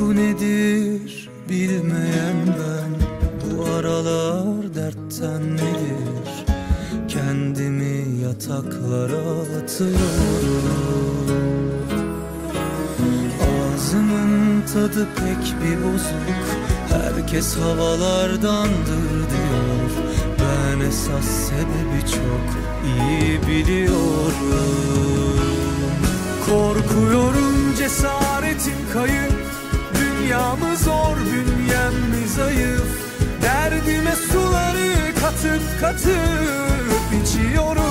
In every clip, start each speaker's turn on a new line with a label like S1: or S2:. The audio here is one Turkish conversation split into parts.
S1: Korku nedir bilmeyen ben. Bu aralar dertten nedir? Kendimi yataklara atıyorum. Ağzımın tadı pek bir bozuk. Herkes havalardandır diyor. Ben esas sebebi çok iyi biliyorum. Korkuyorum katıp içiyorum.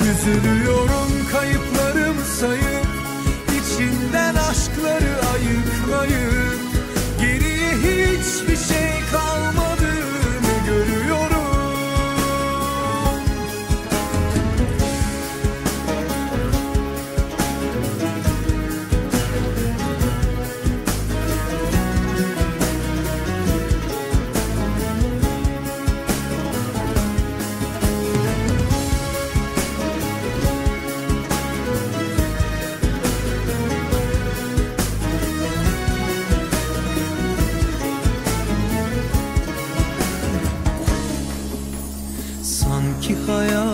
S1: Üzülüyorum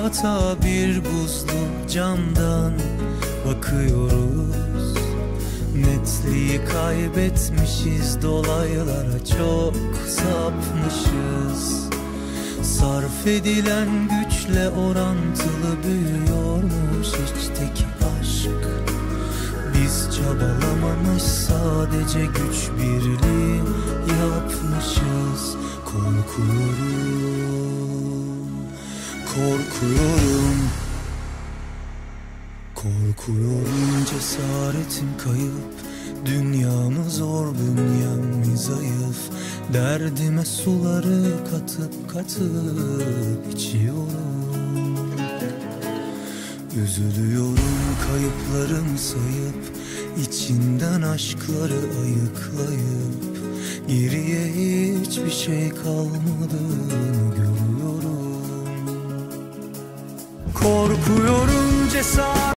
S1: hayata bir buzlu camdan bakıyoruz. Netliği kaybetmişiz dolaylara çok sapmışız. Sarf edilen güçle orantılı büyüyormuş içteki aşk. Biz çabalamamış sadece güç birliği yapmışız. Korkuyorum, korkuyorum. Korkuyorum cesaretim kayıp. Dünyamı zor bünyem zayıf. Derdime suları katıp katıp içiyorum. Üzülüyorum kayıplarımı sayıp. İçinden aşkları ayıklayıp. Geriye hiçbir şey kalmadığını görüyorum Korkuyorum cesaret